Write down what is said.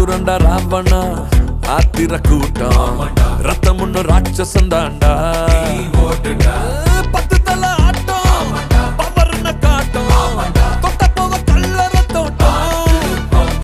ராவண ஆத்திர கூட்டம் ரத்தமுன்னு ராட்சசந்தாண்டா